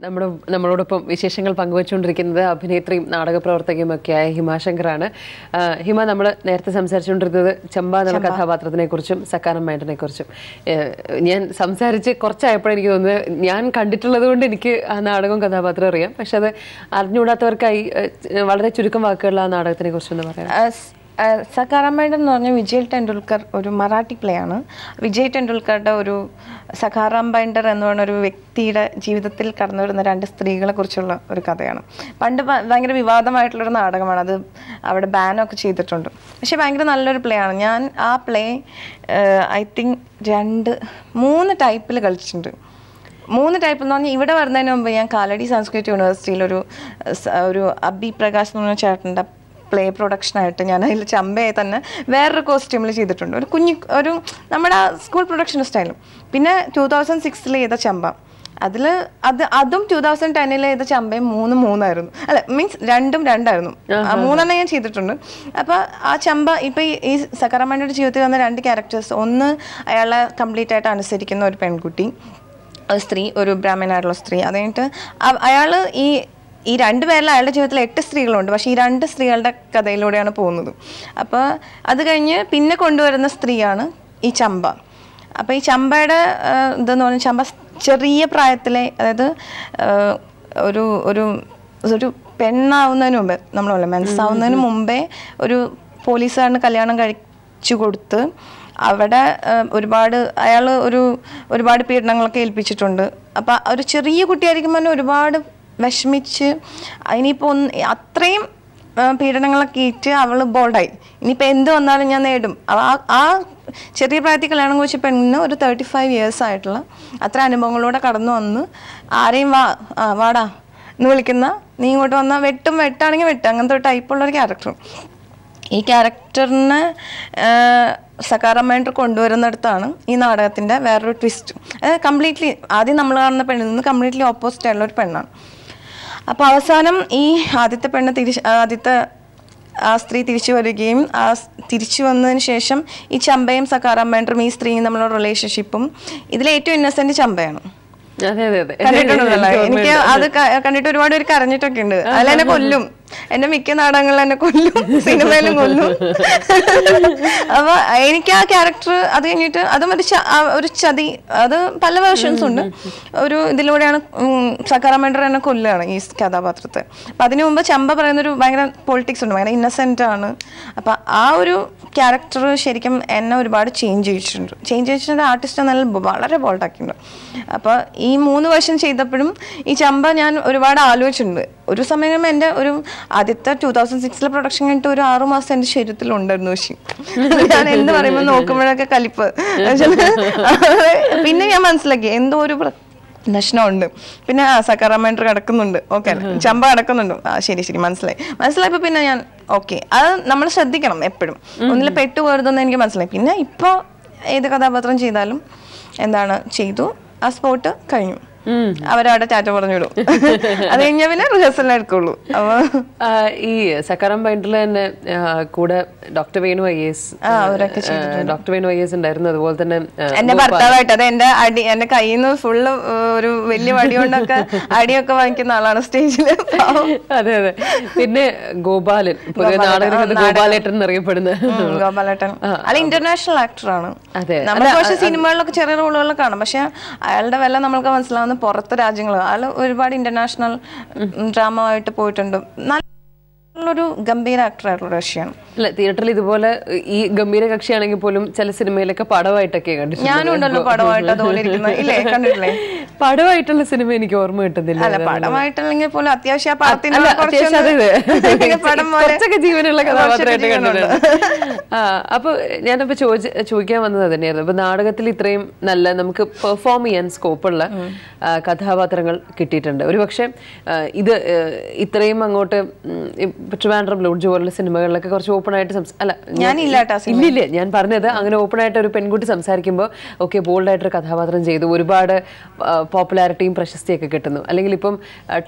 നമ്മുടെ നമ്മളോടൊപ്പം വിശേഷങ്ങൾ പങ്കുവച്ചുകൊണ്ടിരിക്കുന്നത് അഭിനേത്രിയും നാടക പ്രവർത്തകയും ഒക്കെയായ ഹിമാശങ്കറാണ് ഹിമ നമ്മൾ നേരത്തെ സംസാരിച്ചുകൊണ്ടിരുന്നത് ചമ്പ എന്ന കഥാപാത്രത്തിനെ കുറിച്ചും സക്കാനം മേണ്ടനെ കുറിച്ചും ഞാൻ സംസാരിച്ച് കുറച്ചായപ്പോഴേ എനിക്ക് തോന്നുന്നത് ഞാൻ കണ്ടിട്ടുള്ളത് കൊണ്ട് എനിക്ക് ആ നാടകവും കഥാപാത്രം അറിയാം. പക്ഷെ അത് അറിഞ്ഞുകൂടാത്തവർക്കായി വളരെ ചുരുക്കം വാക്കുകളിൽ ആ നാടകത്തിനെ കുറിച്ചൊന്ന് പറയാം സക്കാറാമേഡൻ എന്ന് പറഞ്ഞ വിജയ് ടെണ്ടുൽക്കർ ഒരു മറാഠി പ്ലേ ആണ് വിജയ് ടെണ്ടുൽക്കറുടെ ഒരു സഖാറാം ബൈൻഡർ എന്ന് പറയുന്ന ഒരു വ്യക്തിയുടെ ജീവിതത്തിൽ കടന്നു വരുന്ന രണ്ട് സ്ത്രീകളെ കുറിച്ചുള്ള ഒരു കഥയാണ്. പണ്ട് ഭയങ്കര വിവാദമായിട്ടുള്ളൊരു നാടകമാണ്. അത് അവിടെ ബാനൊക്കെ ചെയ്തിട്ടുണ്ട്. പക്ഷേ ഭയങ്കര നല്ലൊരു പ്ലേ ആണ് ഞാൻ ആ പ്ലേ ഐ തിങ്ക് രണ്ട് മൂന്ന് ടൈപ്പിൽ കളിച്ചിട്ടുണ്ട്. മൂന്ന് ടൈപ്പ് എന്ന് പറഞ്ഞാൽ ഇവിടെ വരുന്നതിന് മുമ്പ് ഞാൻ കാലടി സംസ്കൃത് യൂണിവേഴ്സിറ്റിയിൽ ഒരു ഒരു അബി പ്രകാശ് എന്ന് പറഞ്ഞ ചേട്ടന്റെ പ്ലേ പ്രൊഡക്ഷനായിട്ട് ഞാൻ അതിൽ ചമ്പയെ തന്നെ വേറൊരു കോസ്റ്റ്യൂമിൽ ചെയ്തിട്ടുണ്ട്. ഒരു കുഞ്ഞു ഒരു നമ്മുടെ സ്കൂൾ പ്രൊഡക്ഷൻ സ്റ്റൈലും പിന്നെ ടൂ തൗസൻഡ് സിക്സിൽ ചെയ്ത ചമ്പ. അതിൽ അത് അതും ടൂ തൗസൻഡ് ടെന്നിൽ ചെയ്ത ചമ്പയും മൂന്ന് മൂന്നായിരുന്നു. അല്ല മീൻസ് രണ്ടും രണ്ടായിരുന്നു. ആ മൂന്നെണ്ണം ഞാൻ ചെയ്തിട്ടുണ്ട്. അപ്പോൾ ആ ചമ്പ ഇപ്പം ഈ- ഈ സക്കറമേണ്ടയുടെ ജീവിതത്തിൽ വന്ന രണ്ട് ക്യാരക്ടേഴ്സ് ഒന്ന് അയാളെ കംപ്ലീറ്റ് ആയിട്ട് അനുസരിക്കുന്ന ഒരു പെൺകുട്ടി ഒരു സ്ത്രീ ഒരു ബ്രാഹ്മണായിട്ടുള്ള സ്ത്രീ. അത് കഴിഞ്ഞിട്ട് അയാൾ ഈ ഈ രണ്ട് പേരിൽ അയാളുടെ ജീവിതത്തിൽ എട്ട് സ്ത്രീകളുണ്ട്. പക്ഷേ ഈ രണ്ട് സ്ത്രീകളുടെ കഥയിലൂടെയാണ് പോകുന്നത്. അപ്പോൾ അത് കഴിഞ്ഞ് പിന്നെ കൊണ്ടുവരുന്ന സ്ത്രീയാണ് ഈ ചമ്പ. അപ്പോൾ ഈ ചമ്പയുടെ ഇതെന്ന് പറഞ്ഞാൽ ചമ്പ ചെറിയ പ്രായത്തിലെ അതായത് ഒരു ഒരു ഒരു പെണ്ണാവുന്നതിന് മുമ്പേ നമ്മൾ പറയാം മനസ്സാവുന്നതിന് മുമ്പേ ഒരു പോലീസുകാരന് കല്യാണം കഴിച്ചു കൊടുത്ത് അവിടെ ഒരുപാട് അയാൾ ഒരു ഒരുപാട് പീഡനങ്ങളൊക്കെ ഏൽപ്പിച്ചിട്ടുണ്ട്. അപ്പം ഒരു ചെറിയ കുട്ടിയായിരിക്കുമ്പോൾ തന്നെ ഒരുപാട് വിഷമിച്ച് ഇനിയിപ്പോൾ ഒന്ന് അത്രയും പീഡനങ്ങളൊക്കെ ഏറ്റ് അവൾ ബോൾഡായി ഇനിയിപ്പോൾ എന്ത് വന്നാലും ഞാൻ നേടും. ആ ചെറിയ പ്രായത്തിൽ കല്യാണം കഴിച്ച പെണ്ണിന് ഒരു തേർട്ടി ഫൈവ് ഇയേഴ്സ് ആയിട്ടുള്ള അത്ര അനുഭവങ്ങളിലൂടെ കടന്നു വന്ന് ആരെയും വാ വാടാ എന്ന് വിളിക്കുന്ന നീ ഇങ്ങോട്ട് വന്നാൽ വെട്ടും വെട്ടാണെങ്കിൽ വെട്ടും. അങ്ങനത്തെ ഒരു ടൈപ്പുള്ള ഒരു ക്യാരക്ടർ ഈ ക്യാരക്ടറിനെ സകാരമായിട്ട് കൊണ്ടുവരുന്നിടത്താണ് ഈ നാടകത്തിന്റെ വേറൊരു ട്വിസ്റ്റ് അതായത് കംപ്ലീറ്റ്ലി ആദ്യം നമ്മൾ കാണുന്ന പെണ്ണിൽ നിന്ന് കംപ്ലീറ്റ്ലി ഓപ്പോസിറ്റ് ആയിട്ടുള്ള ഒരു പെണ്ണാണ്. അപ്പോൾ അവസാനം ഈ ആദ്യത്തെ പെണ്ണ് തിരിച്ച് ആദ്യത്തെ ആ സ്ത്രീ തിരിച്ചു വരികയും ആ തിരിച്ചു വന്നതിന് ശേഷം ഈ ചമ്പയും സക്കാറമ്മേണ്ടറും ഈ സ്ത്രീയും തമ്മിലുള്ള റിലേഷൻഷിപ്പും ഇതിലേറ്റവും ഇന്നസെന്റ് ചമ്പയാണ്. കണ്ടിട്ടുണ്ടല്ലോ എനിക്ക് അത് കണ്ടിട്ട് ഒരുപാട് പേര് കരഞ്ഞിട്ടൊക്കെ ഉണ്ട്. അതിൽ എന്നെ കൊല്ലും. എന്റെ മിക്ക നാടകങ്ങളിൽ എന്നെ കൊല്ലും സിനിമയിലും കൊല്ലും. അപ്പൊ എനിക്ക് ആ ക്യാരക്ടർ അത് കഴിഞ്ഞിട്ട് അതും ഒരു ഒരു ചതി അത് പല വേർഷൻസ് ഉണ്ട്. ഒരു ഇതിലൂടെയാണ് സക്കാറമേണ്ടർ എന്നെ കൊല്ലുകയാണ് ഈ കഥാപാത്രത്തെ. അപ്പൊ അതിനു മുമ്പ് ചമ്പ പറയുന്ന ഒരു ഭയങ്കര പൊളിറ്റിക്സ് ഉണ്ട് ഭയങ്കര ഇന്നസെന്റ് ആണ്. അപ്പൊ ആ ഒരു ക്യാരക്ടർ ശരിക്കും എന്നെ ഒരുപാട് ചേഞ്ച് ചെയ്തിട്ടുണ്ട് ചേഞ്ച് ചെയ്തിട്ടുണ്ട് ആർട്ടിസ്റ്റ് നല്ല വളരെ ബോൾഡാക്കിയിട്ടുണ്ട് അപ്പോൾ ഈ മൂന്ന് വർഷം ചെയ്തപ്പോഴും ഈ ചമ്പ ഞാൻ ഒരുപാട് ആലോചിച്ചിട്ടുണ്ട്. ഒരു സമയം എന്റെ ഒരു ആദ്യത്തെ ടൂ തൗസൻഡ് സിക്സിലെ പ്രൊഡക്ഷൻ കഴിഞ്ഞിട്ട് ഒരു ആറു മാസം എന്റെ ശരീരത്തിലുണ്ടായിരുന്നു പക്ഷേ ഞാൻ എന്ന് പറയുമ്പോൾ നോക്കുമ്പോഴൊക്കെ കലിപ്പ്. പിന്നെ ഞാൻ മനസ്സിലാക്കി എന്തോ ഒരു പ്രശ്നമുണ്ട് പിന്നെ ആ സക്കാറമേണ്ടർ കിടക്കുന്നുണ്ട്. ഓക്കെ ചമ്പ കിടക്കുന്നുണ്ട്. ആ ശരി ശരി മനസ്സിലായി. മനസ്സിലായപ്പോ പിന്നെ ഞാൻ ഓക്കെ അത് നമ്മൾ ശ്രദ്ധിക്കണം എപ്പോഴും. ഒന്നിൽ പെട്ടുപോകരുതെന്ന് എനിക്ക് മനസ്സിലായി. പിന്നെ ഇപ്പോൾ ഏത് കഥാപാത്രം ചെയ്താലും എന്താണ് ചെയ്തു. ആ സ്പോട്ട് കഴിഞ്ഞു. അവരവിടെ ടാറ്റ പറഞ്ഞു വിടും അത് കഴിഞ്ഞാൽ പിന്നെ റിഹേഴ്സലിനെ എടുക്കുള്ളൂ. അപ്പൊ ഈ സക്കാറാം ബൈൻഡിൽ തന്നെ കൂടെ doctor Venu I S doctor Venu I S ഉണ്ടായിരുന്നു. അതുപോലെ തന്നെ എന്റെ ഭർത്താവായിട്ട് അത് എന്റെ അടി എന്റെ കയ്യിൽ നിന്ന് ഫുള്ള് ഒരു വലിയ വടി കൊണ്ടൊക്കെ അടിയൊക്കെ വാങ്ങിക്കുന്ന ആളാണ് സ്റ്റേജിൽ അതെ അതെ. പിന്നെ ഗോപാലൻ. പൊതുവെ ഗോപാലേട്ടൻ എന്നറിയപ്പെടുന്ന. ഗോപാലേട്ടൻ. അല്ല ഇന്റർനാഷണൽ ആക്ടറാണ് അതെ. നമ്മൾ പക്ഷെ സിനിമകളിലൊക്കെ ചെറിയ റോളുകളിലൊക്കെ കാണാം. പക്ഷെ അയാളുടെ വില നമ്മൾക്ക് മനസ്സിലാവുന്ന പുറത്തെ രാജ്യങ്ങൾ അയാൾ ഒരുപാട് ഇന്റർനാഷണൽ ഡ്രാമ ആയിട്ട് പോയിട്ടുണ്ട്. നല്ലൊരു ഗംഭീര ആക്ടർ ആയിട്ടുള്ള കക്ഷിയാണ്. അല്ല തിയേറ്ററിൽ ഇതുപോലെ ഈ ഗംഭീര കക്ഷിയാണെങ്കിൽ പോലും ചില സിനിമയിലൊക്കെ പടമായിട്ടൊക്കെ കണ്ടിട്ടുണ്ട്. ഞാനും ഉണ്ടല്ലോ പടമായിട്ട് അതുപോലെ ഇരിക്കുന്നത് ഇല്ലേ? കണ്ടിട്ടില്ലേ? പടമായിട്ടുള്ള സിനിമ എനിക്ക് ഓർമ്മ കിട്ടുന്നില്ല. അല്ല പടമായിട്ടല്ലെങ്കിൽ പോലും അത്യാവശ്യം ആ ജീവനുള്ള കഥാപാത്രമായിട്ട് കണ്ടിട്ടുണ്ട്. ആ അപ്പൊ ഞാനിപ്പോ ചോദിച്ച ചോദിക്കാൻ വന്നത് തന്നെയായിരുന്നു അപ്പൊ നാടകത്തിൽ ഇത്രയും നല്ല നമുക്ക് പെർഫോം ചെയ്യാൻ സ്കോപ്പുള്ള കഥാപാത്രങ്ങൾ കിട്ടിയിട്ടുണ്ട്. ഒരു പക്ഷേ ഇത് ഇത്രയും അങ്ങോട്ട് ട്രിവാൻഡ്രം ലോഡ്ജ് പോലുള്ള സിനിമകളിലൊക്കെ കുറച്ച് ഓപ്പൺ ആയിട്ട് അല്ല ഞാൻ- ഞാനില്ല ഇല്ലില്ല ഞാൻ പറഞ്ഞത് അങ്ങനെ ഓപ്പൺ ആയിട്ട് ഒരു പെൺകുട്ടി സംസാരിക്കുമ്പോൾ ഓക്കെ ബോൾഡ് ആയിട്ടൊരു കഥാപാത്രം ചെയ്തു. ഒരുപാട് പോപ്പുലാരിറ്റിയും പ്രശസ്തിയൊക്കെ കിട്ടുന്നു. അല്ലെങ്കിൽ ഇപ്പം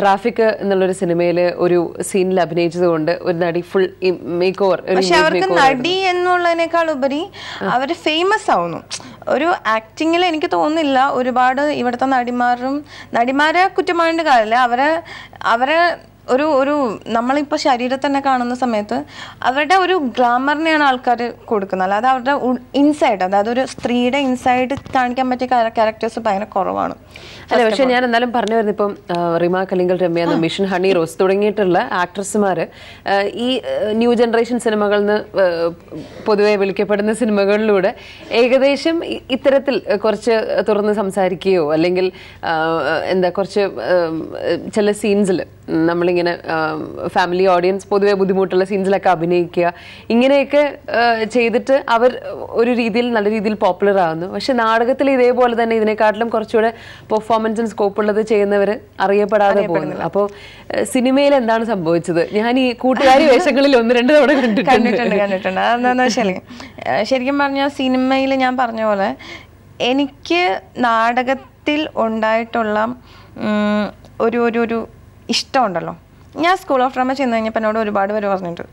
ട്രാഫിക് എന്നുള്ളൊരു സിനിമയിൽ ഒരു സീനിൽ അഭിനയിച്ചത് കൊണ്ട് ഒരു നടി ഫുൾ മേക്ക് ഓവർ അവർക്ക് നടി എന്നുള്ളതിനേക്കാൾ ഉപരി അവർ ഫേമസ് ആവുന്നു. ഒരു ആക്ടിങ്ങിൽ എനിക്ക് തോന്നുന്നില്ല ഒരുപാട് ഇവിടുത്തെ നടിമാരും നടിമാരെ കുറ്റം പറയേണ്ട കാര്യമില്ല. അവരെ അവരെ ഒരു ഒരു നമ്മളിപ്പോൾ ശരീരത്തെ തന്നെ കാണുന്ന സമയത്ത് അവരുടെ ഒരു ഗ്ലാമറിനെയാണ് ആൾക്കാർ കൊടുക്കുന്നത്. അല്ലാതെ അവരുടെ ഇൻസൈഡ് അതായത് ഒരു സ്ത്രീയുടെ ഇൻസൈഡ് കാണിക്കാൻ പറ്റിയ ക്യാരക്ടേഴ്സ് ഭയങ്കര കുറവാണ്. അല്ല പക്ഷെ ഞാൻ എന്നാലും പറഞ്ഞു വരുന്നത് ഇപ്പം റിമ കലിങ്കൽ രമ്യ മിഷൻ ഹണി റോസ് തുടങ്ങിയിട്ടുള്ള ആക്ട്രസ്മാർ ഈ ന്യൂ ജനറേഷൻ സിനിമകളിൽ നിന്ന് പൊതുവെ വിളിക്കപ്പെടുന്ന സിനിമകളിലൂടെ ഏകദേശം ഇത്തരത്തിൽ കുറച്ച് തുറന്ന് സംസാരിക്കുകയോ അല്ലെങ്കിൽ എന്താ കുറച്ച് ചില സീൻസിൽ നമ്മളിങ്ങനെ ഫാമിലി ഓഡിയൻസ് പൊതുവെ ബുദ്ധിമുട്ടുള്ള സീൻസിലൊക്കെ അഭിനയിക്കുക. ഇങ്ങനെയൊക്കെ ചെയ്തിട്ട് അവർ ഒരു രീതിയിൽ നല്ല രീതിയിൽ പോപ്പുലർ ആകുന്നു പക്ഷെ നാടകത്തിൽ ഇതേപോലെ തന്നെ ഇതിനെക്കാട്ടിലും കുറച്ചുകൂടെ പെർഫോമൻസിന് സ്കോപ്പ് ഉള്ളത് ചെയ്യുന്നവർ അറിയപ്പെടാതെ പോകുന്നു. അപ്പോൾ സിനിമയിൽ എന്താണ് സംഭവിച്ചത്? ഞാൻ ഈ കൂട്ടുകാരി വേഷങ്ങളിൽ ഒന്ന് രണ്ട് തവണ കണ്ടിട്ടുണ്ട്. കണ്ടിട്ടുണ്ട് ശരിക്കും പറഞ്ഞാൽ സിനിമയിൽ ഞാൻ പറഞ്ഞ പോലെ എനിക്ക് നാടകത്തിൽ ഉണ്ടായിട്ടുള്ള ഒരു ഒരു ഒരു ഇഷ്ടമുണ്ടല്ലോ. ഞാൻ സ്കൂൾ ഓഫ് ഡ്രാമ ചെന്ന് കഴിഞ്ഞപ്പോൾ എന്നോട് ഒരുപാട് പേര് പറഞ്ഞിട്ട്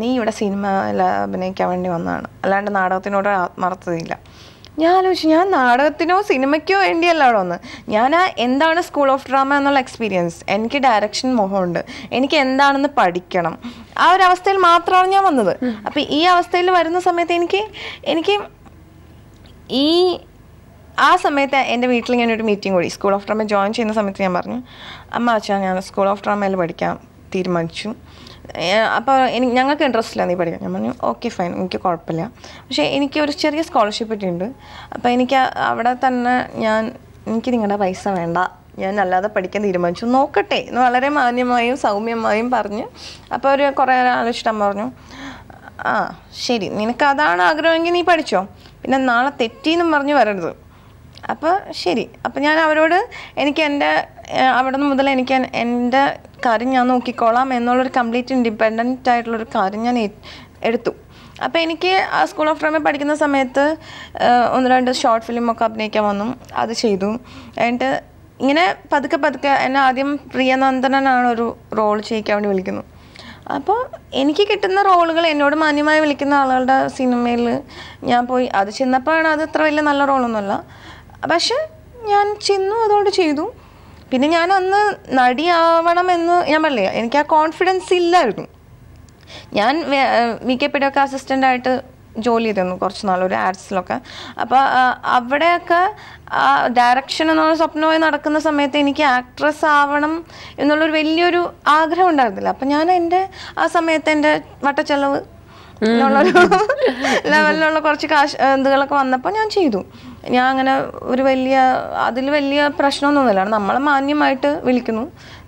നീ ഇവിടെ സിനിമയിൽ അഭിനയിക്കാൻ വേണ്ടി വന്നതാണ്. അല്ലാണ്ട് നാടകത്തിനോട് ആത്മാർത്ഥതയില്ല. ഞാൻ ആലോചിച്ചു ഞാൻ നാടകത്തിനോ സിനിമയ്ക്കോ വേണ്ടിയല്ല അവിടെ വന്ന്. ഞാൻ ആ എന്താണ് സ്കൂൾ ഓഫ് ഡ്രാമ എന്നുള്ള എക്സ്പീരിയൻസ് എനിക്ക് ഡയറക്ഷൻ മോഹമുണ്ട്. എനിക്ക് എന്താണെന്ന് പഠിക്കണം. ആ ഒരു അവസ്ഥയിൽ മാത്രമാണ് ഞാൻ വന്നത്. അപ്പം ഈ അവസ്ഥയിൽ വരുന്ന സമയത്ത് എനിക്ക് എനിക്ക് ഈ ആ സമയത്ത് എന്റെ വീട്ടിൽ ഞാൻ ഒരു മീറ്റിംഗ് കൂടി. സ്കൂൾ ഓഫ് ഡ്രാമ ജോയിൻ ചെയ്യുന്ന സമയത്ത് ഞാൻ പറഞ്ഞു അമ്മ അച്ഛാ ഞാൻ സ്കൂൾ ഓഫ് ഡ്രാമയിൽ പഠിക്കാൻ തീരുമാനിച്ചു. അപ്പോൾ എനിക്ക് ഞങ്ങൾക്ക് ഇൻട്രസ്റ്റ് ഇല്ല നീ പഠിക്കാൻ. ഞാൻ പറഞ്ഞു ഓക്കെ ഫൈൻ എനിക്ക് കുഴപ്പമില്ല. പക്ഷേ എനിക്ക് ഒരു ചെറിയ സ്കോളർഷിപ്പ് കിട്ടിയിട്ടുണ്ട് അപ്പോൾ എനിക്ക് അവിടെ തന്നെ ഞാൻ എനിക്ക് നിങ്ങളുടെ പൈസ വേണ്ട. ഞാൻ അല്ലാതെ പഠിക്കാൻ തീരുമാനിച്ചു. നോക്കട്ടെ. എന്ന് വളരെ മാന്യമായും സൗമ്യമായും പറഞ്ഞ്. അപ്പോൾ ഒരു കുറേ ആലോചിച്ചിട്ട് അമ്മ പറഞ്ഞു ആ ശരി. നിനക്ക് അതാണ് ആഗ്രഹമെങ്കിൽ നീ പഠിച്ചോ. പിന്നെ നാളെ തെറ്റിന്നും പറഞ്ഞ് വരരുത്. അപ്പോൾ ശരി. അപ്പം ഞാൻ അവരോട് എനിക്ക് എന്റെ അവിടെ നിന്ന് മുതൽ എനിക്ക് എൻ- എന്റെ കാര്യം ഞാൻ നോക്കിക്കോളാം എന്നുള്ളൊരു കംപ്ലീറ്റ് ഇൻഡിപെൻഡന്റ് ആയിട്ടുള്ളൊരു കാര്യം ഞാൻ എടുത്തു. അപ്പോൾ എനിക്ക് ആ സ്കൂൾ ഓഫ് ഡ്രാമ പഠിക്കുന്ന സമയത്ത് ഒന്ന് രണ്ട് ഷോർട്ട് ഫിലിം ഒക്കെ അഭിനയിക്കാൻ വന്നു. അത് ചെയ്തു. എന്നിട്ട് ഇങ്ങനെ പതുക്കെ പതുക്കെ എന്നെ ആദ്യം പ്രിയനന്ദനാണ് ഒരു റോൾ ചെയ്യിക്കാൻ വേണ്ടി വിളിക്കുന്നു. അപ്പോൾ എനിക്ക് കിട്ടുന്ന റോളുകൾ എന്നോട് മാന്യമായി വിളിക്കുന്ന ആളുകളുടെ സിനിമയിൽ ഞാൻ പോയി. അത് ചെന്നപ്പോഴാണ് അത് അത്ര വലിയ നല്ല റോളൊന്നുമല്ല പക്ഷെ ഞാൻ ചെന്നു അതുകൊണ്ട് ചെയ്തു. പിന്നെ ഞാൻ അന്ന് നടിയാവണമെന്ന് ഞാൻ പറഞ്ഞില്ലേ എനിക്ക് ആ കോൺഫിഡൻസ് ഇല്ലായിരുന്നു. ഞാൻ വി കെ പിടിയൊക്കെ അസിസ്റ്റന്റായിട്ട് ജോലി ചെയ്തിരുന്നു കുറച്ച് നാൾ ഒരു ആർട്സിലൊക്കെ അപ്പോൾ അവിടെയൊക്കെ ആ ഡയറക്ഷൻ എന്നുള്ള സ്വപ്നമായി നടക്കുന്ന സമയത്ത് എനിക്ക് ആക്ട്രസ് ആവണം എന്നുള്ളൊരു വലിയൊരു ആഗ്രഹം ഉണ്ടായിരുന്നില്ല. അപ്പം ഞാൻ എന്റെ ആ സമയത്ത് എന്റെ വട്ടച്ചെലവ് എന്നുള്ളൊരു ലെവലിലുള്ള കുറച്ച് കാശ് ഇതുകളൊക്കെ വന്നപ്പോൾ ഞാൻ ചെയ്തു. ഞാൻ അങ്ങനെ ഒരു വലിയ അതിൽ വലിയ പ്രശ്നമൊന്നുമില്ല. നമ്മൾ മാന്യമായിട്ട് വിളിക്കുന്നു.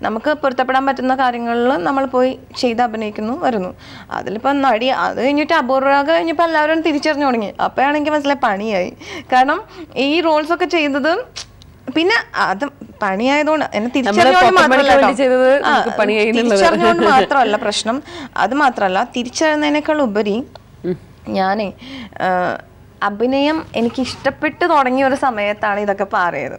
നമുക്ക് പൊരുത്തപ്പെടാൻ പറ്റുന്ന കാര്യങ്ങളിൽ നമ്മൾ പോയി ചെയ്ത് അഭിനയിക്കുന്നു വരുന്നു. അതിലിപ്പോൾ നടി അത് കഴിഞ്ഞിട്ട് അപൂർവക കഴിഞ്ഞപ്പോൾ എല്ലാവരും തിരിച്ചറിഞ്ഞു തുടങ്ങി. അപ്പോഴാണ് എനിക്ക് മനസ്സിലായി പണിയായി. കാരണം ഈ റോൾസൊക്കെ ചെയ്തത് പിന്നെ അത് പണിയായതുകൊണ്ട് എന്നെ തിരിച്ചറിഞ്ഞുകൊണ്ട് മാത്രമല്ല. തിരിച്ചറിഞ്ഞുകൊണ്ട് മാത്രമല്ല പ്രശ്നം. അത് മാത്രമല്ല തിരിച്ചറിയുന്നതിനേക്കാൾ ഉപരി ഞാനേ അഭിനയം എനിക്ക് ഇഷ്ടപ്പെട്ട് തുടങ്ങിയ ഒരു സമയത്താണ് ഇതൊക്കെ പാറിയത്.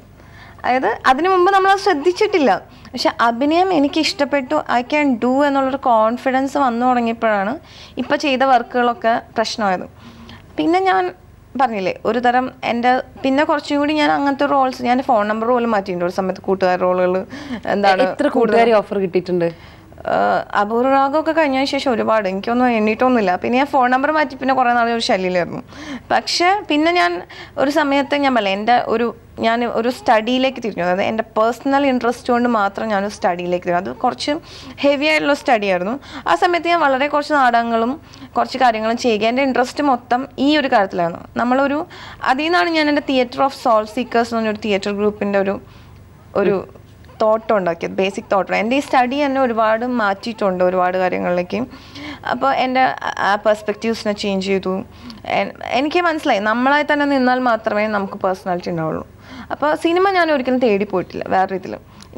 അതായത് അതിനു മുമ്പ് നമ്മൾ അത് ശ്രദ്ധിച്ചിട്ടില്ല. പക്ഷെ അഭിനയം എനിക്ക് ഇഷ്ടപ്പെട്ടു ഐ ക്യാൻ ഡു എന്നുള്ളൊരു കോൺഫിഡൻസ് വന്നു തുടങ്ങിയപ്പോഴാണ് ഇപ്പം ചെയ്ത വർക്കുകളൊക്കെ പ്രശ്നമായത്. പിന്നെ ഞാൻ പറഞ്ഞില്ലേ ഒരു തരം എന്റെ പിന്നെ കുറച്ചും കൂടി ഞാൻ അങ്ങനത്തെ റോൾസ് ഞാൻ ഫോൺ നമ്പർ പോലും മാറ്റിയിട്ടുണ്ട് ഒരു സമയത്ത് കൂട്ടുകാർ റോളുകൾ എന്താണ് എത്ര കൂട്ടുകാരി ഓഫർ കിട്ടിയിട്ടുണ്ട്? അപൂർവരാഗമൊക്കെ കഴിഞ്ഞതിന് ശേഷം ഒരുപാട്. എനിക്കൊന്നും എണ്ണീട്ടൊന്നുമില്ല. പിന്നെ ഞാൻ ഫോൺ നമ്പർ മാറ്റി പിന്നെ കുറേ നാൾ ഒരു ശല്യമായിരുന്നു പക്ഷേ പിന്നെ ഞാൻ ഒരു സമയത്ത് ഞാൻ പറയാം എന്റെ ഒരു ഞാൻ ഒരു സ്റ്റഡിയിലേക്ക് തിരിഞ്ഞു. അതായത് എന്റെ പേഴ്സണൽ ഇൻട്രസ്റ്റ് കൊണ്ട് മാത്രം ഞാൻ സ്റ്റഡിയിലേക്ക് തിരിഞ്ഞു. അത് കുറച്ച് ഹെവി ആയിട്ടുള്ള സ്റ്റഡി ആയിരുന്നു. ആ സമയത്ത് ഞാൻ വളരെ കുറച്ച് നാടകങ്ങളും കുറച്ച് കാര്യങ്ങളും ചെയ്യുക. എന്റെ ഇൻട്രസ്റ്റ് മൊത്തം ഈ ഒരു കാര്യത്തിലായിരുന്നു. നമ്മളൊരു അതിൽ നിന്നാണ് ഞാൻ എന്റെ തിയേറ്റർ ഓഫ് സോൾ സീക്കേഴ്സ് എന്ന് പറഞ്ഞൊരു തിയേറ്റർ ഗ്രൂപ്പിന്റെ ഒരു ഒരു തോട്ട് ഉണ്ടാക്കിയത് ബേസിക് തോട്ട്. എന്റെ ഈ സ്റ്റഡി എന്നെ ഒരുപാട് മാറ്റിയിട്ടുണ്ട് ഒരുപാട് കാര്യങ്ങളിലേക്ക്. അപ്പോൾ എന്റെ ആ പെർസ്പെക്റ്റീവ്സിനെ ചേഞ്ച് ചെയ്തു. എനിക്ക് മനസ്സിലായി നമ്മളായി തന്നെ നിന്നാൽ മാത്രമേ നമുക്ക് പേഴ്സണാലിറ്റി ഉണ്ടാവുള്ളൂ. അപ്പോൾ സിനിമ ഞാൻ ഒരിക്കലും തേടി പോയിട്ടില്ല വേറെ രീതിയിൽ.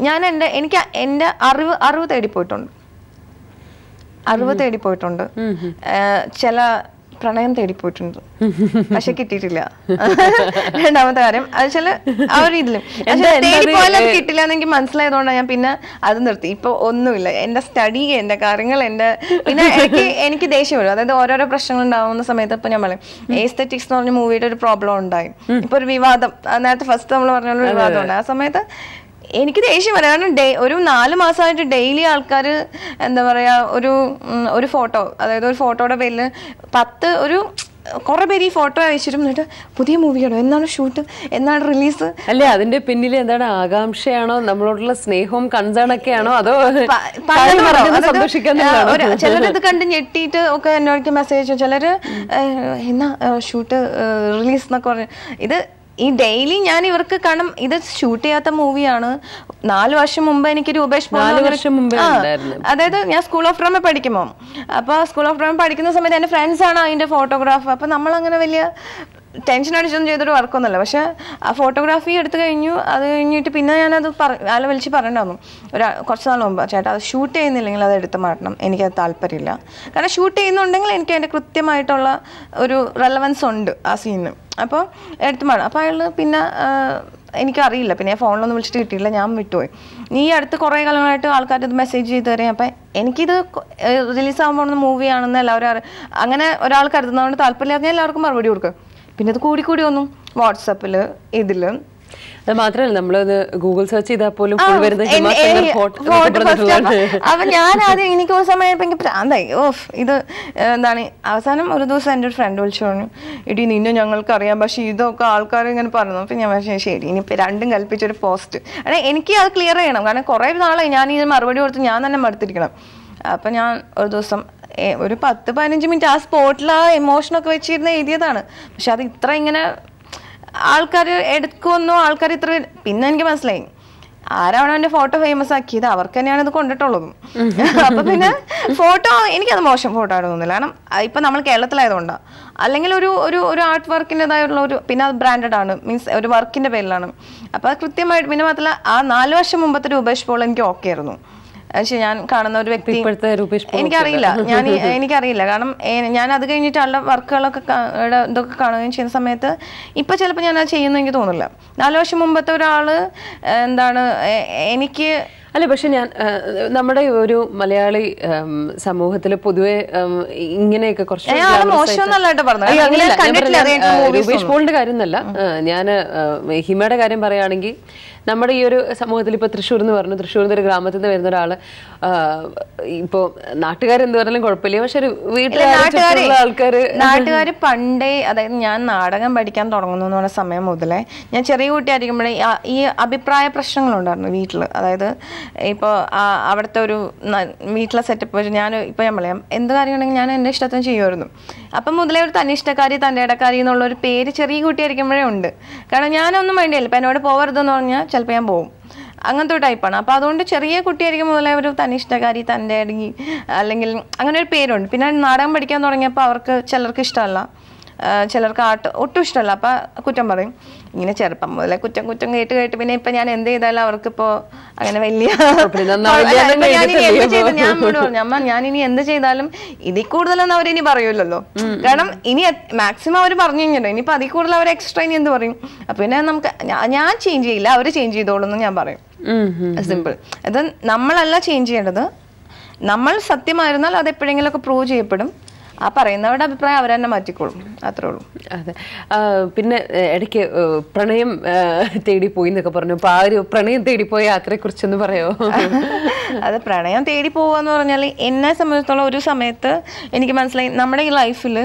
ഞാൻ എന്റെ എനിക്ക് എന്റെ അറിവ് അറിവ് തേടി പോയിട്ടുണ്ട്. അറിവ് തേടി പോയിട്ടുണ്ട്. ആ, ചില പ്രണയം തേടി പോയിട്ടുണ്ട് പക്ഷെ കിട്ടിയിട്ടില്ല. രണ്ടാമത്തെ കാര്യം അത് ചില ആ ഒരു ഇതിലും എന്താ- എന്താ തേടി അത് കിട്ടില്ല എന്നെങ്കിൽ മനസ്സിലായതുകൊണ്ടാണ് ഞാൻ പിന്നെ അത് നിർത്തി. ഇപ്പൊ ഒന്നുമില്ല. എന്റെ സ്റ്റഡി എന്റെ കാര്യങ്ങൾ എന്റെ പിന്നെ എനിക്ക് എനിക്ക് ദേഷ്യം വരും. അതായത് ഓരോരോ പ്രശ്നങ്ങൾ ഉണ്ടാവുന്ന സമയത്ത് ഇപ്പൊ ഞാൻ പറയും ഏസ്തറ്റിക്സ് എന്ന് പറഞ്ഞ മൂവിയുടെ ഒരു പ്രോബ്ലം ഉണ്ടായി. ഇപ്പൊ ഒരു വിവാദം നേരത്തെ ഫസ്റ്റ് നമ്മൾ പറഞ്ഞ വിവാദം ഉണ്ട്. ആ സമയത്ത് എനിക്ക് ദേഷ്യം വരാം. കാരണം ഡേ ഒരു നാല് മാസമായിട്ട് ഡെയിലി ആൾക്കാർ എന്താ പറയുക ഒരു ഒരു ഫോട്ടോ അതായത് ഒരു ഫോട്ടോയുടെ പേരിൽ പത്ത് ഒരു കുറെ പേര് ഈ ഫോട്ടോ അയച്ചിട്ടും എന്നിട്ട് പുതിയ മൂവിയാണോ എന്നാണ് ഷൂട്ട് എന്നാണ് റിലീസ് അല്ലേ അതിന്റെ പിന്നിൽ എന്താണ് ആകാംക്ഷയാണോ? നമ്മളോടുള്ള സ്നേഹവും കൺസേൺ ഒക്കെയാണോ? അതോ ചിലരത് കണ്ട് ഞെട്ടിയിട്ട് ഒക്കെ എന്നോട് മെസ്സേജ് ചിലര് എന്നാ ഷൂട്ട് റിലീസ് എന്നൊക്കെ പറഞ്ഞു. ഇത് ഈ ഡെയിലി ഞാൻ ഇവർക്ക് കാരണം ഇത് ഷൂട്ട് ചെയ്യാത്ത മൂവിയാണ് നാല് വർഷം മുമ്പ് എനിക്ക് രൂപേഷ് നാല് വർഷം മുമ്പേ. അതായത് ഞാൻ സ്കൂൾ ഓഫ് ഡ്രാമ പഠിക്കുമ്പോൾ അപ്പൊ സ്കൂൾ ഓഫ് ഡ്രാമ പഠിക്കുന്ന സമയത്ത് എന്റെ ഫ്രണ്ട്സ് ആണ് അതിന്റെ ഫോട്ടോഗ്രാഫ് അപ്പൊ നമ്മൾ അങ്ങനെ വലിയ ടെൻഷൻ അടിച്ചൊന്നും ചെയ്തൊരു വർക്കൊന്നുമല്ല. പക്ഷെ ആ ഫോട്ടോഗ്രാഫി എടുത്തു കഴിഞ്ഞു. അത് കഴിഞ്ഞിട്ട് പിന്നെ ഞാനത് പറ ആളെ വിളിച്ച് പറയണ്ടായിരുന്നു ഒരു കുറച്ച് നാൾ മുമ്പ്. ചേട്ടാ അത് ഷൂട്ട് ചെയ്യുന്നില്ലെങ്കിൽ അത് എടുത്ത് മാറ്റണം. എനിക്കത് താല്പര്യമില്ല. കാരണം ഷൂട്ട് ചെയ്യുന്നുണ്ടെങ്കിൽ എനിക്ക് അതിന്റെ കൃത്യമായിട്ടുള്ള ഒരു റെലവൻസ് ഉണ്ട് ആ സീനിന് അപ്പോൾ എടുത്ത് മാറ്റണം. അപ്പോൾ അയാൾ പിന്നെ എനിക്കറിയില്ല. പിന്നെ ഞാൻ ഫോണിലൊന്നും വിളിച്ചിട്ട് കിട്ടിയില്ല. ഞാൻ വിട്ടുപോയി. നീ അടുത്ത് കുറേ കാലങ്ങളായിട്ട് ആൾക്കാർ ഇത് മെസ്സേജ് ചെയ്ത് തരാം. അപ്പം എനിക്കിത് റിലീസ് ആകാൻ പോകുന്ന മൂവിയാണെന്ന് എല്ലാവരും അറി അങ്ങനെ ഒരാൾ കരുതുന്നതുകൊണ്ട് താല്പര്യമില്ലാതെ എല്ലാവർക്കും മറുപടി കൊടുക്കും. പിന്നെ അത് കൂടി കൂടി വന്നു വാട്സപ്പിൽ ഇതിൽ. അത് മാത്രമല്ല നമ്മളത് ഗൂഗിൾ സെർച്ച് ചെയ്താൽ പോലും അപ്പൊ- ഞാൻ ആദ്യം എനിക്ക് ഒരു സമയം എനിക്ക് പ്രാന്തായി. ഓഫ് ഇത് എന്താണ് അവസാനം ഒരു ദിവസം എന്റെ ഒരു ഫ്രണ്ട് വിളിച്ചു പറഞ്ഞു ഇടി നിന്നെ ഞങ്ങൾക്ക് അറിയാം പക്ഷെ ഇതൊക്കെ ആൾക്കാർ ഇങ്ങനെ പറഞ്ഞു. അപ്പൊ ഞാൻ പക്ഷേ ശരി ഇനിയിപ്പോ രണ്ടും കൽപ്പിച്ചൊരു പോസ്റ്റ് അതെ എനിക്ക് അത് ക്ലിയർ ചെയ്യണം. കാരണം കുറെ നാളായി ഞാൻ ഇത് മറുപടി കൊടുത്ത് ഞാൻ തന്നെ മടുത്തിരിക്കണം. അപ്പൊ ഞാൻ ഒരു ദിവസം ഒരു പത്ത് പതിനഞ്ച് മിനിറ്റ് ആ സ്പോട്ടിൽ ആ എമോഷനൊക്കെ വെച്ചിരുന്ന് എഴുതിയതാണ്. പക്ഷെ അത് ഇത്ര ഇങ്ങനെ ആൾക്കാർ എടുക്കുമെന്നോ ആൾക്കാർ ഇത്ര പിന്നെ എനിക്ക് മനസ്സിലായി. ആരാണ് എന്റെ ഫോട്ടോ ഫേമസ് ആക്കിയത് അവർക്ക് തന്നെയാണ് ഇത് കൊണ്ടിട്ടുള്ളതും. അപ്പൊ പിന്നെ ഫോട്ടോ എനിക്കത് മോശം ഫോട്ടോ ആയിട്ട് തോന്നുന്നില്ല. കാരണം ഇപ്പൊ നമ്മൾ കേരളത്തിലായതുകൊണ്ടാണ് അല്ലെങ്കിൽ ഒരു ഒരു ഒരു ആർട്ട് വർക്കിന്റെതായുള്ള ഒരു പിന്നെ അത് ബ്രാൻഡഡ് ആണ്. മീൻസ് ഒരു വർക്കിന്റെ പേരിലാണ്. അപ്പൊ കൃത്യമായിട്ട് പിന്നെ മാത്രമല്ല ആ നാല് വർഷം മുമ്പത്തെ രൂപേഷ് പോൾ എനിക്ക് ഓക്കെ ആയിരുന്നു. പക്ഷെ ഞാൻ കാണുന്ന ഒരു വ്യക്തി ഇപ്പോഴത്തെ രൂപേഷ് പോൾ എനിക്കറിയില്ല. ഞാൻ എനിക്കറിയില്ല. കാരണം ഞാൻ അത് കഴിഞ്ഞിട്ട് ആളുടെ വർക്കുകളൊക്കെ ഇതൊക്കെ കാണുകയും ചെയ്യുന്ന സമയത്ത് ഇപ്പൊ ചിലപ്പോൾ ഞാൻ അത് ചെയ്യുന്നു എനിക്ക് തോന്നില്ല നാല് വർഷം മുമ്പത്തെ ഒരാൾ എന്താണ് എനിക്ക് അല്ല പക്ഷെ ഞാൻ നമ്മുടെ ഒരു മലയാളി സമൂഹത്തിൽ പൊതുവെ ഇങ്ങനെയൊക്കെ കുറച്ച് രൂപേഷ് പോളിന്റെ കാര്യം എന്നല്ല ഞാൻ ഹിമയുടെ കാര്യം പറയുകയാണെങ്കിൽ നമ്മുടെ ഈ ഒരു സമൂഹത്തിൽ ഇപ്പൊ തൃശ്ശൂർ എന്ന് പറഞ്ഞു തൃശ്ശൂർ ഒരു ഗ്രാമത്തിൽ നിന്ന് വരുന്ന ഒരാൾ ഇപ്പോ ഇപ്പൊ നാട്ടുകാരെന്ത് പറഞ്ഞാലും കുഴപ്പമില്ല. പക്ഷെ ഒരു വീട്ടിലെ നാട്ടുകാർ പണ്ടേ അതായത് ഞാൻ നാടകം പഠിക്കാൻ തുടങ്ങുന്നു എന്ന് പറഞ്ഞ സമയം മുതലേ ഞാൻ ചെറിയ കുട്ടിയായിരിക്കുമ്പോഴേ ഈ അഭിപ്രായ പ്രശ്നങ്ങളുണ്ടായിരുന്നു വീട്ടിൽ അതായത് ഇപ്പോൾ അവിടുത്തെ ഒരു വീട്ടിലെ സെറ്റപ്പ് വെച്ച് ഞാൻ ഇപ്പോൾ ഞാൻ പറയാം എന്ത് കാര്യമുണ്ടെങ്കിൽ ഞാൻ എന്റെ ഇഷ്ടത്തിന് ചെയ്യുമായിരുന്നു. അപ്പം മുതലേ ഒരു തന്നിഷ്ടക്കാരി തന്റെ ഇടക്കാരി എന്നുള്ള ഒരു പേര് ചെറിയ കുട്ടിയായിരിക്കുമ്പോഴേ ഉണ്ട്. കാരണം ഞാനൊന്നും വേണ്ടിയില്ല ഇപ്പം എന്നോട് പോകരുതെന്ന് പറഞ്ഞാൽ ചിലപ്പോൾ ഞാൻ പോകും അങ്ങനത്തെ ഒരു ടൈപ്പാണ് അപ്പോൾ അതുകൊണ്ട് ചെറിയ കുട്ടിയായിരിക്കും മുതലേ ഒരു തനിഷ്ടകാരി തന്റെ അടങ്ങി അല്ലെങ്കിൽ അങ്ങനെ ഒരു പേരുണ്ട്. പിന്നെ നാടകം പഠിക്കാൻ തുടങ്ങിയപ്പോൾ അവർക്ക് ചിലർക്ക് ഇഷ്ടമല്ല. ചിലർക്ക് ആട്ട് ഒട്ടും ഇഷ്ടമല്ല. അപ്പം കുറ്റം പറയും. ഇങ്ങനെ ചെറുപ്പം മുതലേ കുറ്റം കുറ്റം കേട്ട് കേട്ട് പിന്നെ ഇപ്പം ഞാൻ എന്ത് ചെയ്താലും അവർക്കിപ്പോൾ അങ്ങനെ വലിയ ഞാൻ ഞാൻ അമ്മയോട് പറഞ്ഞു അമ്മ ഞാൻ ഇനി എന്ത് ചെയ്താലും ഇതിൽ കൂടുതലൊന്നും അവരിനി പറയൂലല്ലോ കാരണം ഇനി മാക്സിമം അവർ പറഞ്ഞു കഴിഞ്ഞല്ലോ ഇനിയിപ്പോ അതിൽ കൂടുതൽ അവർ എക്സ്ട്രാ ഇനി എന്ത് പറയും? അപ്പം പിന്നെ നമുക്ക് ഞാൻ ചേഞ്ച് ചെയ്യില്ല. അവർ ചേഞ്ച് ചെയ്തോളൂ എന്ന് ഞാൻ പറയും. സിമ്പിൾ അത് നമ്മളല്ല ചേഞ്ച് ചെയ്യേണ്ടത്. നമ്മൾ സത്യമായിരുന്നാൽ അത് എപ്പോഴെങ്കിലുമൊക്കെ പ്രൂവ് ചെയ്യപ്പെടും. ആ പറയുന്നവരുടെ അഭിപ്രായം അവർ തന്നെ മാറ്റിക്കോളും. അത്രേ ഉള്ളൂ. അതെ. പിന്നെ ഇടയ്ക്ക് പ്രണയം തേടിപ്പോയി എന്നൊക്കെ പറഞ്ഞു. അപ്പൊ ആ ഒരു പ്രണയം തേടിപ്പോയ യാത്രയെ കുറിച്ചൊന്ന് പറയോ? അത് പ്രണയം തേടി പോവാന്ന് പറഞ്ഞാൽ എന്നെ സംബന്ധിച്ചിടത്തോളം ഒരു സമയത്ത് എനിക്ക് മനസ്സിലായി നമ്മുടെ ഈ ലൈഫിൽ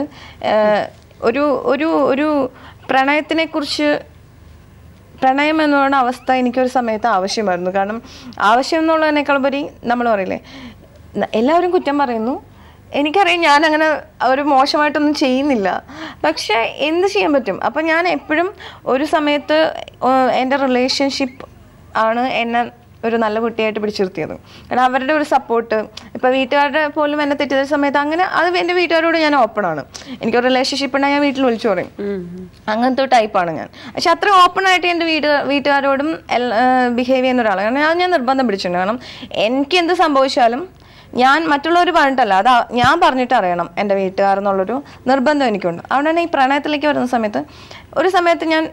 ഒരു ഒരു ഒരു പ്രണയത്തിനെ കുറിച്ച് പ്രണയം എന്ന് പറയുന്ന അവസ്ഥ എനിക്കൊരു സമയത്ത് ആവശ്യമായിരുന്നു. കാരണം ആവശ്യം എന്നുള്ളതിനേക്കാൾ ഉപരി നമ്മൾ പറയില്ലേ എല്ലാവരും കുറ്റം പറയുന്നു. എനിക്കറിയാം ഞാൻ അങ്ങനെ ഒരു മോശമായിട്ടൊന്നും ചെയ്യുന്നില്ല. പക്ഷെ എന്ത് ചെയ്യാൻ പറ്റും? അപ്പം ഞാൻ എപ്പോഴും ഒരു സമയത്ത് എന്റെ റിലേഷൻഷിപ്പ് ആണ് എന്നെ ഒരു നല്ല കുട്ടിയായിട്ട് പിടിച്ചിരുത്തിയത്. കാരണം അവരുടെ ഒരു സപ്പോർട്ട് ഇപ്പോൾ വീട്ടുകാരുടെ പോലും എന്നെ തെറ്റിയ സമയത്ത് അങ്ങനെ അത് എന്റെ വീട്ടുകാരോട് ഞാൻ ഓപ്പൺ ആണ്. എനിക്കൊരു റിലേഷൻഷിപ്പ് ഉണ്ടെങ്കിൽ ഞാൻ വീട്ടിൽ വിളിച്ചു പറയും. അങ്ങനത്തെ ടൈപ്പാണ് ഞാൻ. പക്ഷെ അത്ര ഓപ്പൺ ആയിട്ട് എന്റെ വീട് വീട്ടുകാരോടും ബിഹേവ് ചെയ്യുന്ന ഒരാളാണ്. കാരണം ഞാൻ നിർബന്ധം പിടിച്ചിട്ടുണ്ട്. കാരണം എനിക്ക് എന്ത് സംഭവിച്ചാലും ഞാൻ മറ്റുള്ളവർ പറഞ്ഞിട്ടല്ല അത് ഞാൻ പറഞ്ഞിട്ട് അറിയണം എന്റെ വീട്ടുകാർ എന്നുള്ളൊരു നിർബന്ധം എനിക്കുണ്ട്. അതുകൊണ്ടാണ് ഈ പ്രണയത്തിലേക്ക് വരുന്ന സമയത്ത് ഒരു സമയത്ത് ഞാൻ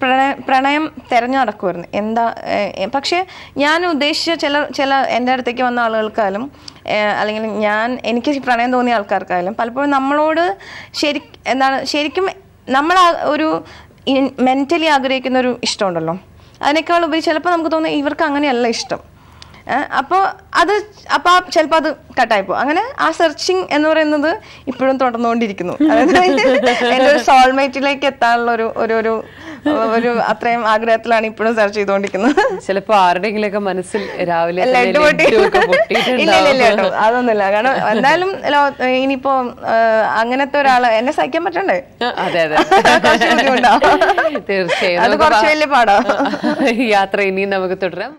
പ്രണയ പ്രണയം തിരഞ്ഞു നടക്കുമായിരുന്നു എന്താ പക്ഷേ ഞാൻ ഉദ്ദേശിച്ച ചില ചില എന്റെ അടുത്തേക്ക് വന്ന ആളുകൾക്കായാലും അല്ലെങ്കിൽ ഞാൻ എനിക്ക് പ്രണയം തോന്നിയ ആൾക്കാർക്കായാലും പലപ്പോഴും നമ്മളോട് ശരി എന്താണ് ശരിക്കും നമ്മൾ ഒരു മെന്റലി ആഗ്രഹിക്കുന്ന ഒരു ഇഷ്ടമുണ്ടല്ലോ. അതിനേക്കാൾ ഉപരി ചിലപ്പോൾ നമുക്ക് തോന്നുന്നത് ഇവർക്ക് അങ്ങനെയല്ല ഇഷ്ടം. അപ്പോൾ അത് അപ്പോൾ ചിലപ്പോൾ അത് കട്ടായിപ്പോ അങ്ങനെ ആ സെർച്ചിങ് എന്ന് പറയുന്നത് ഇപ്പോഴും തുടർന്നുകൊണ്ടിരിക്കുന്നു. അതായത് എന്റെ ഒരു സോൾമേറ്റിലേക്ക് എത്താനുള്ള ഒരു ഒരു ഒരു ഒരു അത്രയും ആഗ്രഹത്തിലാണ് ഇപ്പോഴും സെർച്ച് ചെയ്തുകൊണ്ടിരിക്കുന്നത്. ചിലപ്പോ ആരുടെയെങ്കിലൊക്കെ മനസ്സിൽ രാവിലെ അതൊന്നുമില്ല. കാരണം എന്തായാലും ഇനിയിപ്പോ അങ്ങനത്തെ ഒരാൾ എന്നെ സഹിക്കാൻ പറ്റണ്ടേ? അതെ അതെ. തീർച്ചയായും. അത് കുറച്ച് വലിയ പാടാ യാത്ര ഇനിയും നമുക്ക് തുടരാം.